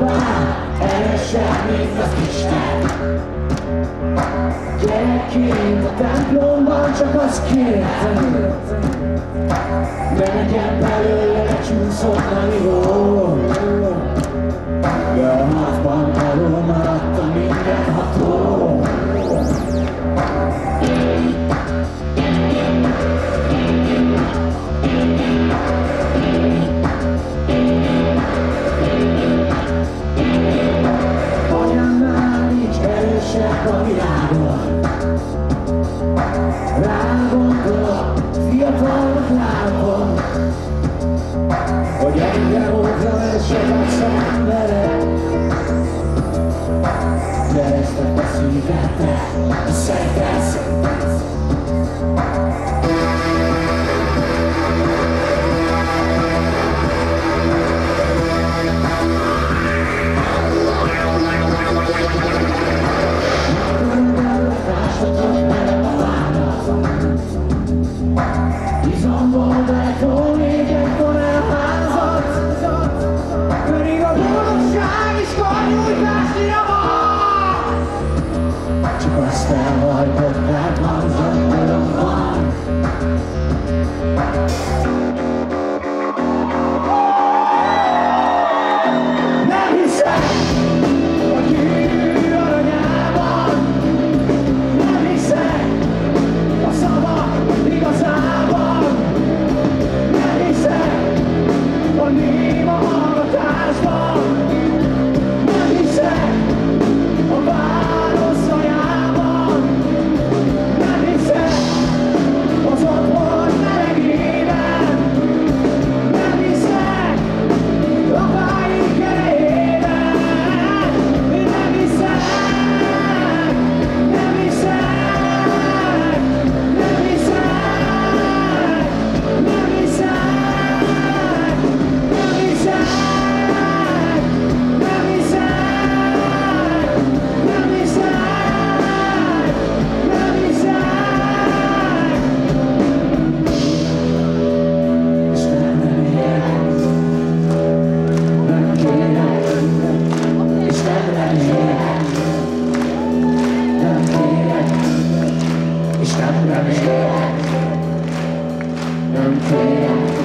lámpánál Eresen néz az Isten. Gyerekként a templomban csak az kérteni Ne legyen belőle lecsúszott a nivó De a házban alul erősebb a világon Rágondol, fiatal lábon Hogy engem el sokat szemberek Keresztek a szívedbe, a szentesz Música I'm Don't play.